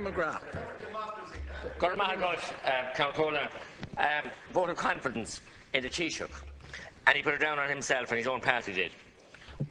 McGrath. Gormahagot, uh, um, vote of confidence in the Taoiseach, and he put it down on himself and his own party did.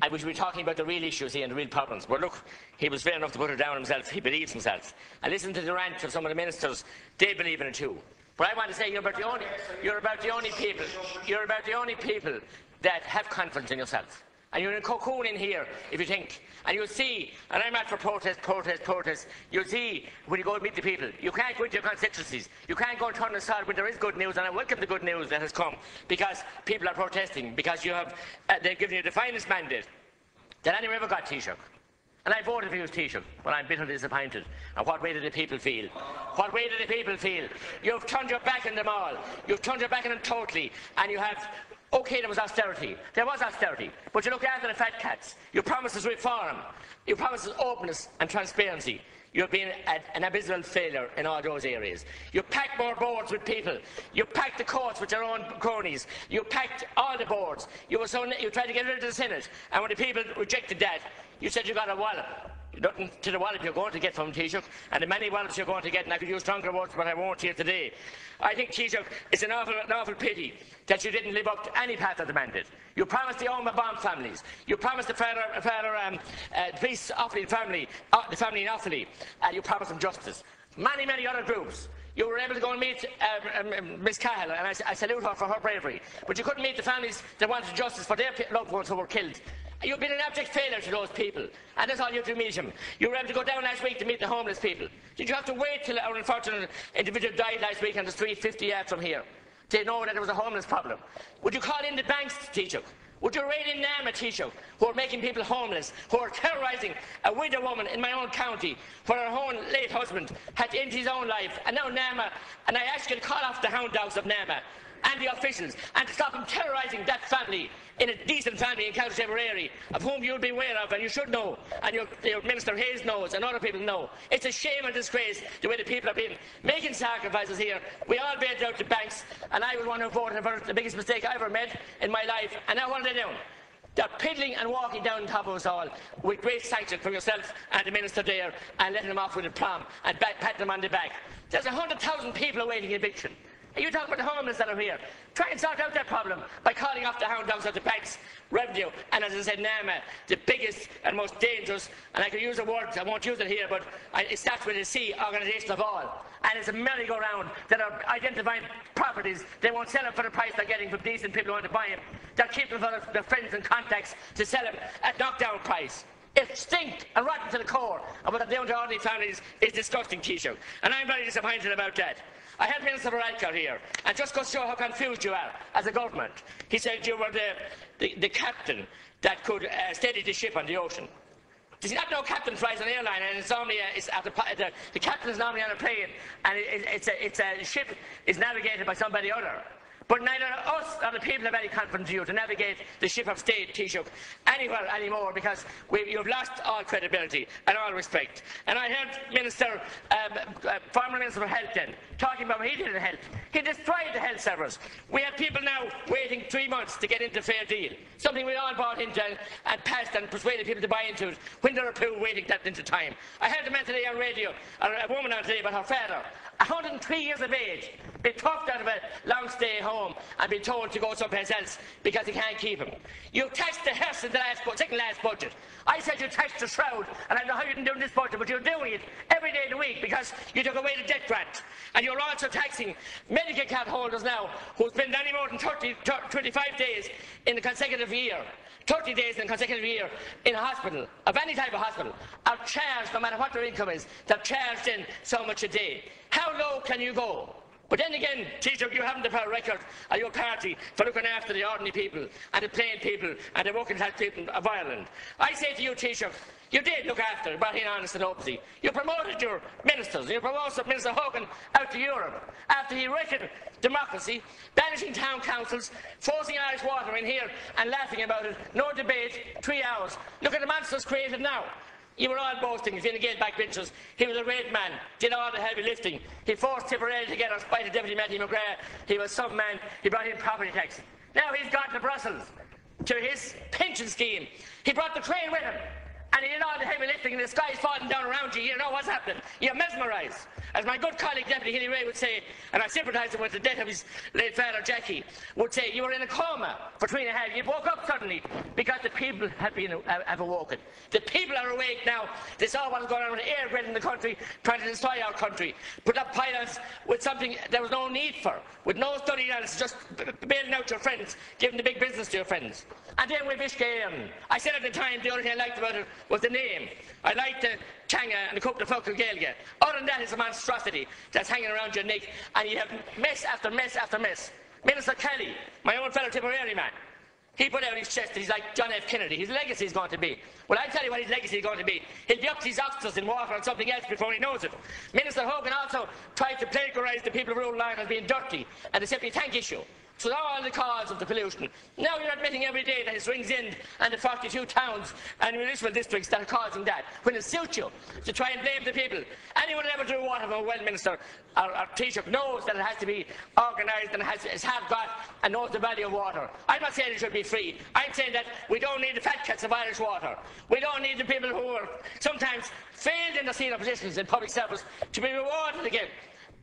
I wish we were talking about the real issues here and the real problems. But look, he was fair enough to put it down on himself. He believes himself. I listened to the rant of some of the ministers. They believe in it too. But I want to say you're about the only, you're about the only people, you're about the only people that have confidence in yourself. And you're in a cocoon in here, if you think. And you'll see, and I'm out for protest, protest, protest. You'll see when you go and meet the people. You can't go into your constituencies. You can't go and turn aside when there is good news, and I welcome the good news that has come because people are protesting, because you have, uh, they've given you the finest mandate that anyone ever got, Taoiseach. And I voted for you, Taoiseach, but I'm bitterly disappointed. And what way do the people feel? What way do the people feel? You've turned your back on them all. You've turned your back on them totally. And you have Okay, there was austerity. There was austerity. But you look after the fat cats. You promised us reform. You promised us openness and transparency. You've been an abysmal failure in all those areas. You packed more boards with people. You packed the courts with your own cronies. You packed all the boards. You, were so, you tried to get rid of the Senate. And when the people rejected that, you said you got a wallop to the wallop you're going to get from Taoiseach, and the many wallops you're going to get, and I could use stronger words, but I won't here today. I think, Taoiseach, it's an awful, an awful pity that you didn't live up to any part of the mandate. You promised the Omagh bomb families. You promised the father, father um, uh, police Offaly family, uh, the family in Offaly. Uh, you promised them justice. Many, many other groups. You were able to go and meet um, um, um Ms Cahill, and I, I, salute her for her bravery. But you couldn't meet the families that wanted justice for their loved ones who were killed. You've been an abject failure to those people, and that's all you to meet them. You were able to go down last week to meet the homeless people. Did you have to wait till our unfortunate individual died last week on the street 50 yards from here to know that there was a homeless problem? Would you call in the banks, Taoiseach? Would you raid in Nama, Taoiseach, who are making people homeless, who are terrorising a widow woman in my own county, where her own late husband had to end his own life, and now Nama, and I ask you to call off the hound dogs of Nama and the officials, and to stop them terrorising that family in a decent family in County Tipperary, of whom you'll be aware of and you should know, and your, your, Minister Hayes knows, and other people know. It's a shame and disgrace the way the people have been making sacrifices here. We all bailed out the banks, and I was one who voted for the biggest mistake I ever made in my life, and now what are they doing? They're piddling and walking down on top of us all with great sanction for yourself and the minister there and letting them off with a prom and patting them on the back. There's 100,000 people awaiting eviction. You talking about the homeless that are here? Try and sort out that problem by calling off the hound dogs of the banks revenue. And as I said, NAMA, the biggest and most dangerous, and I could use a word, I won't use it here, but it starts with a C, organisation of all. And it's a merry-go-round that are identifying properties. They won't sell them for the price they're getting from decent people who want to buy them. They're keeping them for their friends and contacts to sell them at knockdown price. It stinks and rotten to the core. And what they're doing to ordinary families is disgusting, Taoiseach. And I'm very disappointed about that. I had Minister Varadkar here, and just to show how confused you are as a government, he said you were the, the, the captain that could uh, steady the ship on the ocean. Does he not know captain flies an airline and it's normally a, it's at the, the, the, captain is normally on a plane and it, it's, a, it's a ship is navigated by somebody other. But neither us nor the people have any confidence you to navigate the ship of state, Taoiseach, anywhere anymore because you've lost all credibility and all respect. And I heard Minister, um, uh, former Minister for Health then, talking about he didn't help. He destroyed the health service. We have people now waiting three months to get into fair deal, something we all bought into and passed and persuaded people to buy into it when there were people waiting that into time. I heard a man today on radio, a woman on today about her father 103 years of age, been talked out of a long stay home and been told to go someplace else because he can't keep him. You taxed the hearse in the last, second last budget. I said you taxed the shroud, and I know how you didn't do this budget, but you're doing it every day of the week because you took away the death grant. And you're also taxing medical card holders now who spend any more than 30, 25 days in a consecutive year 30 days in a consecutive year in a hospital, of any type of hospital, are charged, no matter what their income is, they're charged in so much a day. How low can you go? But then again, Taoiseach, you haven't the power record of your party for looking after the ordinary people and the plain people and the working class people of Ireland. I say to you, Taoiseach, you did look after Brahim Honest and Opsy. You promoted your ministers. You promoted Minister Hogan out to Europe after he wrecked democracy, banishing town councils, forcing Irish water in here and laughing about it. No debate, three hours. Look at the monsters created now. You were all boasting, again backbenchers. He was a great man, did all the heavy lifting. He forced Tipperary together, spite of Deputy Matthew McGrath. He was some man. He brought in property tax. Now he's gone to Brussels to his pension scheme. He brought the train with him. And you all the heavy lifting and the sky's falling down around you, you know what's happening. You're mesmerised. As my good colleague Deputy Healy-Rae would say, and I sympathise with the death of his late father Jackie, would say, you were in a coma for three and a half. You woke up suddenly because the people have been uh, have awoken. The people are awake now. They saw what was going on with EirGrid in the country, trying to destroy our country. Put up pylons with something there was no need for, with no study analysis, just bailing out your friends, giving the big business to your friends. And then with Uisce Éireann, I said at the time the only thing I liked about it was the name. I liked the Changa and the cúpla focal Gaeilge. Other than that, it's a monstrosity that's hanging around your neck, and you have mess after mess after mess. Minister Kelly, my own fellow Tipperary man, he put out his chest he's like John F. Kennedy. His legacy is going to be. Well, I tell you what his legacy is going to be. He'll be up to his officers in water and something else before he knows it. Minister Hogan also tried to plagiarise the people of Rule Line as being dirty and the septic tank issue. So now all the cause of the pollution. Now you're admitting every day that it's Ringsend and the 42 towns and municipal districts that are causing that, when it suits you to try and blame the people. Anyone ever drew water from a well minister or, or Taoiseach knows that it has to be organised and has, has have got and knows the value of water. I'm not saying it should be free. I'm saying that we don't need the fat cats of Irish water. We don't need the people who are sometimes failed in the senior positions in public service to be rewarded again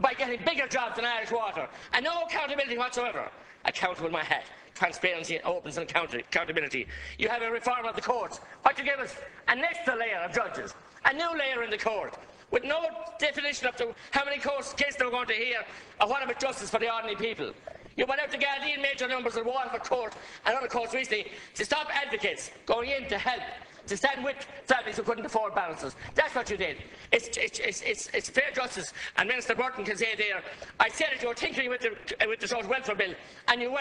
by getting bigger jobs than Irish Water, and no accountability whatsoever. Accountable my hat. Transparency, and openness and accountability. You have a reform of the courts. What you give us? A next layer of judges. A new layer in the court. With no definition of the, how many courts cases they're going to hear or what about justice for the ordinary people. You went out to Gardaí major numbers of Waterford Court and other courts recently to stop advocates going in to help to stand with families who couldn't afford balances. That's what you did. It's, it's, it's, it's, fair justice. And Minister Burton can say there, I said that you were tinkering with the, with the social welfare bill, and you were,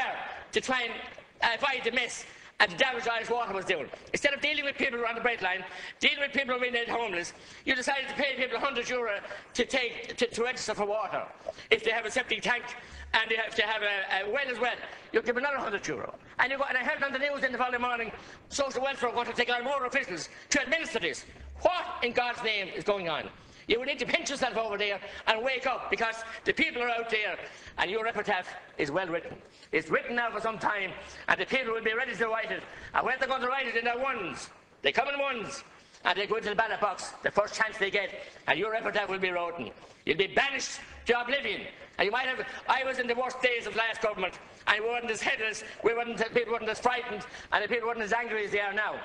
to try and uh, avoid the mess and the damage Irish Water was doing. Instead of dealing with people who are on the breadline, dealing with people who are made homeless, you decided to pay people 100 euro to, take, to, to register for water if they have a septic tank and they have to have a, a well as well, you give another 100 euro. And, you and I heard on the news in the following morning, social welfare are going to take on more officials to administer this. What in God's name is going on? You would need to pinch yourself over there and wake up because the people are out there and your epitaph is well written. It's written now for some time and the people will be ready to write it. And when they're going to write it in their ones, they come in ones and they go into the ballot box the first chance they get and your epitaph will be written. You'll be banished to oblivion and you might have, I was in the worst days of last government, and we weren't as headless, we weren't, people weren't as frightened, and the people weren't as angry as they are now.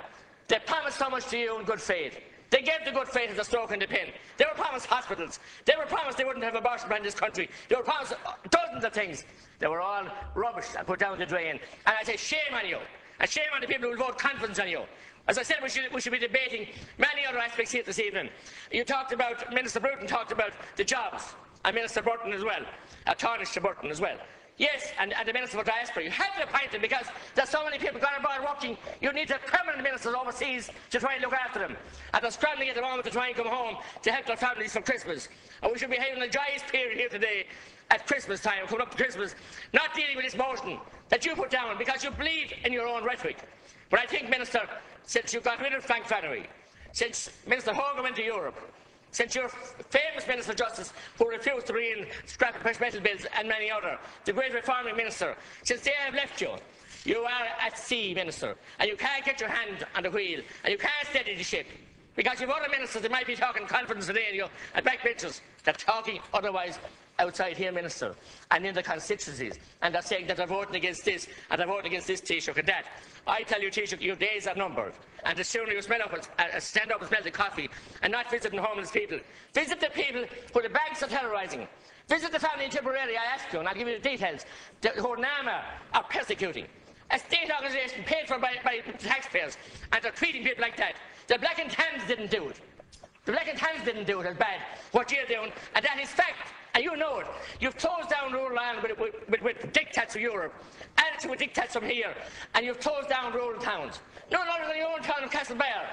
They promised so much to you in good faith. They gave the good faith of the stroke and the pin. They were promised hospitals. They were promised they wouldn't have abortion in this country. They were promised dozens of things. They were all rubbish and put down the drain. And I say, shame on you. And shame on the people who will vote confidence on you. As I said, we should, we should be debating many other aspects here this evening. You talked about, Minister Bruton talked about the jobs and Minister Burton as well, uh, Taoiseach to Burton as well. Yes, and, and, the Minister for Diaspora. You have to appoint them because there's so many people going abroad working. You need have permanent ministers overseas to try and look after them. And they're struggling at the moment to try and come home to help their families for Christmas. And we should be having a joyous period here today at Christmas time, coming up to Christmas, not dealing with this motion that you put down because you believe in your own rhetoric. But I think, Minister, since you got rid of Frank Flannery, since Minister Hogan went to Europe, since your famous Minister of Justice, who refused to bring in scrap precious metal bills and many other, the great reforming minister, since they have left you, you are at sea, Minister, and you can't get your hand on the wheel, and you can't steady the ship. Because you've other ministers that might be talking confidence today and you at backbenches, they're talking otherwise outside here, Minister, and in the constituencies, and they're saying that they're voting against this and they're voting against this Taoiseach and that. I tell you, Taoiseach, your days are numbered, and the sooner you smell up, uh, stand up and smell the coffee and not visit the homeless people. Visit the people who the banks are terrorising. Visit the family in Tipperary, I ask you, and I'll give you the details, the, who NAMA are persecuting. A state organisation paid for by, by taxpayers, and they're treating people like that. The Black and Tans didn't do it. The Black and Tans didn't do it as bad, what you're doing, and that is fact and you know it. You've closed down rural Ireland with, with, with, with dictates of Europe, added to with dictates from here, and you've closed down rural towns. No longer than your own town of Castlebar.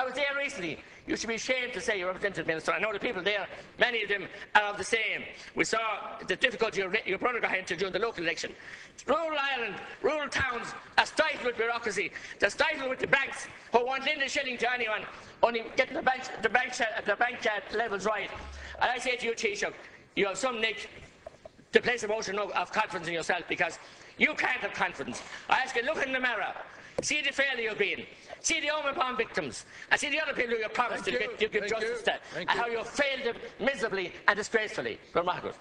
I was there recently. You should be ashamed to say you're representative minister. I know the people there, many of them are of the same. We saw the difficulty your, your brother got into during the local election. Rural Ireland, rural towns are stifled with bureaucracy. They're stifled with the banks who want in the shilling to anyone, only getting the bank, the bank, the bank uh, levels right. And I say to you, Taoiseach, you have some nick to place a motion of confidence in yourself because you can't have confidence. I ask you, look in the mirror. See the failure you've been. See the Omagh bomb victims. I see the other people who you promised Thank to you. give, give Thank justice you. to. Thank And how you. you failed them miserably and disgracefully. Margaret.